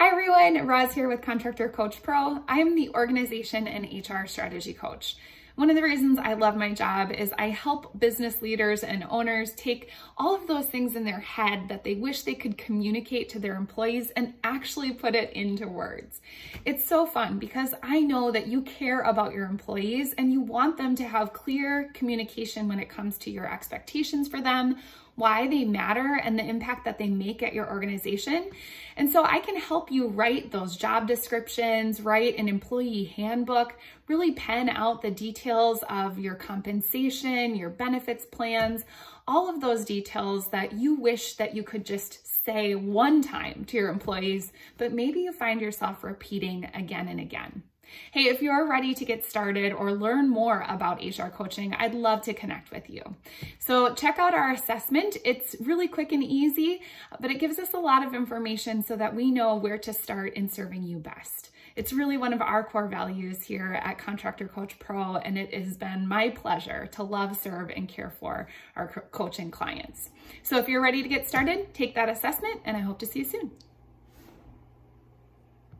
Hi everyone, Roz here with Contractor Coach Pro. I'm the organization and HR strategy coach. One of the reasons I love my job is I help business leaders and owners take all of those things in their head that they wish they could communicate to their employees and actually put it into words. It's so fun because I know that you care about your employees and you want them to have clear communication when it comes to your expectations for them, why they matter and the impact that they make at your organization. And so I can help you write those job descriptions, write an employee handbook, really pen out the details of your compensation, your benefits plans, all of those details that you wish that you could just say one time to your employees, but maybe you find yourself repeating again and again. Hey, if you're ready to get started or learn more about HR coaching, I'd love to connect with you. So check out our assessment. It's really quick and easy, but it gives us a lot of information so that we know where to start in serving you best. It's really one of our core values here at Contractor Coach Pro, and it has been my pleasure to love, serve, and care for our coaching clients. So if you're ready to get started, take that assessment, and I hope to see you soon.